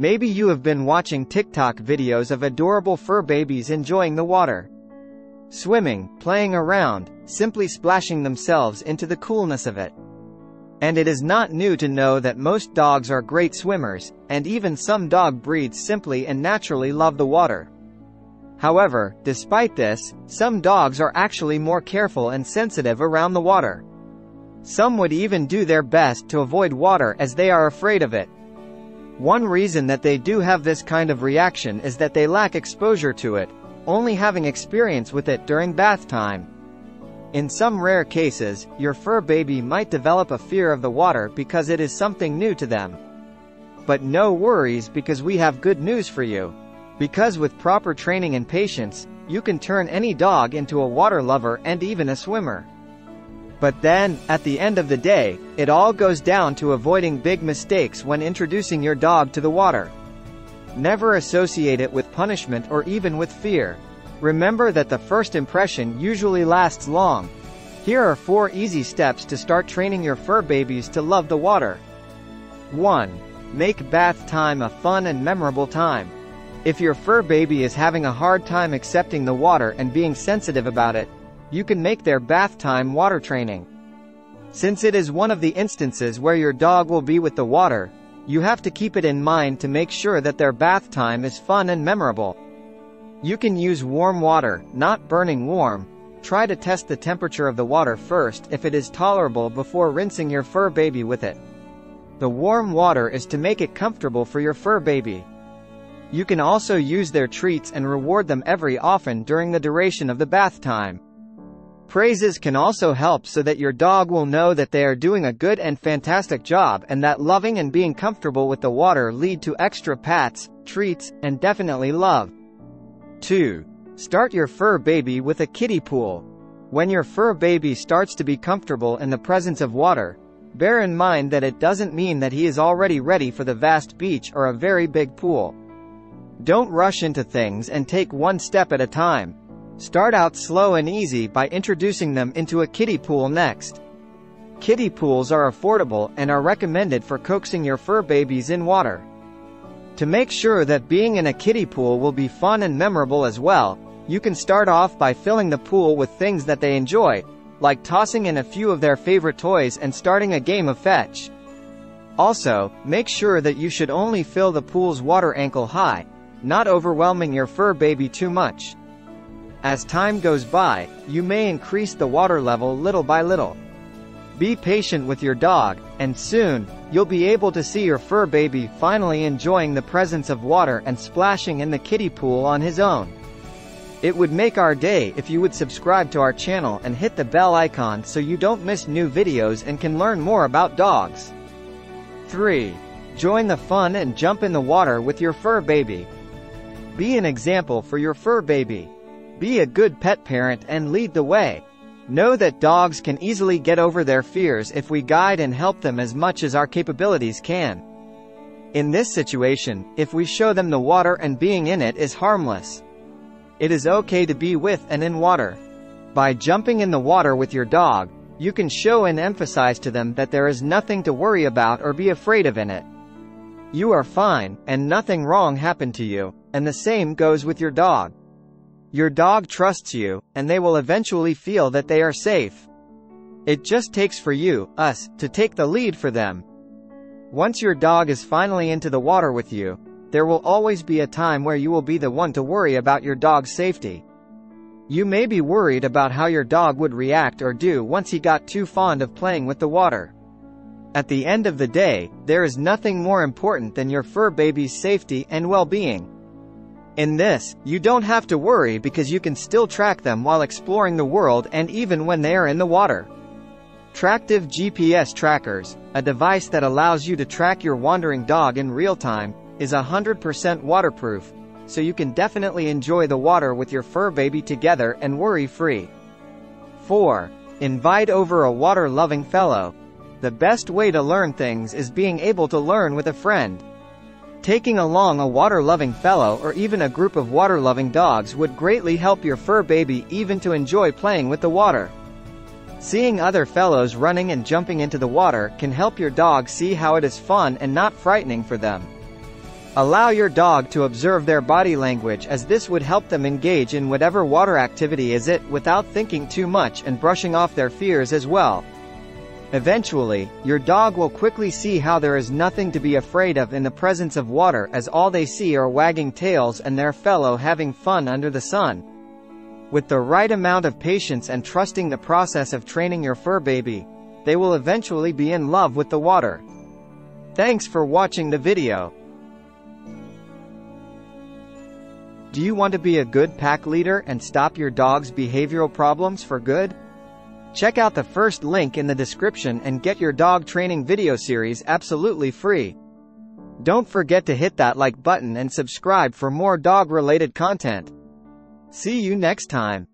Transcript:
Maybe you have been watching TikTok videos of adorable fur babies enjoying the water. Swimming, playing around, simply splashing themselves into the coolness of it. And it is not new to know that most dogs are great swimmers, and even some dog breeds simply and naturally love the water. However, despite this, some dogs are actually more careful and sensitive around the water. Some would even do their best to avoid water as they are afraid of it. One reason that they do have this kind of reaction is that they lack exposure to it, only having experience with it during bath time. In some rare cases, your fur baby might develop a fear of the water because it is something new to them. But no worries because we have good news for you. Because with proper training and patience, you can turn any dog into a water lover and even a swimmer. But then, at the end of the day, it all goes down to avoiding big mistakes when introducing your dog to the water. Never associate it with punishment or even with fear. Remember that the first impression usually lasts long. Here are 4 easy steps to start training your fur babies to love the water. 1. Make bath time a fun and memorable time. If your fur baby is having a hard time accepting the water and being sensitive about it, you can make their bath time water training. Since it is one of the instances where your dog will be with the water, you have to keep it in mind to make sure that their bath time is fun and memorable. You can use warm water, not burning warm. Try to test the temperature of the water first if it is tolerable before rinsing your fur baby with it. The warm water is to make it comfortable for your fur baby. You can also use their treats and reward them every often during the duration of the bath time. Praises can also help so that your dog will know that they are doing a good and fantastic job and that loving and being comfortable with the water lead to extra pats, treats, and definitely love. 2. Start your fur baby with a kiddie pool. When your fur baby starts to be comfortable in the presence of water, bear in mind that it doesn't mean that he is already ready for the vast beach or a very big pool. Don't rush into things and take one step at a time. Start out slow and easy by introducing them into a kiddie pool next. Kiddie pools are affordable and are recommended for coaxing your fur babies in water. To make sure that being in a kiddie pool will be fun and memorable as well, you can start off by filling the pool with things that they enjoy, like tossing in a few of their favorite toys and starting a game of fetch. Also, make sure that you should only fill the pool's water ankle high, not overwhelming your fur baby too much. As time goes by, you may increase the water level little by little. Be patient with your dog, and soon, you'll be able to see your fur baby finally enjoying the presence of water and splashing in the kiddie pool on his own. It would make our day if you would subscribe to our channel and hit the bell icon so you don't miss new videos and can learn more about dogs. 3. Join the fun and jump in the water with your fur baby. Be an example for your fur baby. Be a good pet parent and lead the way. Know that dogs can easily get over their fears if we guide and help them as much as our capabilities can. In this situation, if we show them the water and being in it is harmless. It is okay to be with and in water. By jumping in the water with your dog, you can show and emphasize to them that there is nothing to worry about or be afraid of in it. You are fine, and nothing wrong happened to you, and the same goes with your dog. Your dog trusts you, and they will eventually feel that they are safe. It just takes for you, us, to take the lead for them. Once your dog is finally into the water with you, there will always be a time where you will be the one to worry about your dog's safety. You may be worried about how your dog would react or do once he got too fond of playing with the water. At the end of the day, there is nothing more important than your fur baby's safety and well-being. In this, you don't have to worry because you can still track them while exploring the world and even when they are in the water. Tractive GPS Trackers, a device that allows you to track your wandering dog in real time, is 100% waterproof, so you can definitely enjoy the water with your fur baby together and worry-free. 4. Invite over a water-loving fellow. The best way to learn things is being able to learn with a friend. Taking along a water-loving fellow or even a group of water-loving dogs would greatly help your fur baby even to enjoy playing with the water. Seeing other fellows running and jumping into the water can help your dog see how it is fun and not frightening for them. Allow your dog to observe their body language as this would help them engage in whatever water activity is it without thinking too much and brushing off their fears as well. Eventually, your dog will quickly see how there is nothing to be afraid of in the presence of water as all they see are wagging tails and their fellow having fun under the sun. With the right amount of patience and trusting the process of training your fur baby, they will eventually be in love with the water. Thanks for watching the video. Do you want to be a good pack leader and stop your dog's behavioral problems for good? Check out the first link in the description and get your dog training video series absolutely free. Don't forget to hit that like button and subscribe for more dog-related content. See you next time.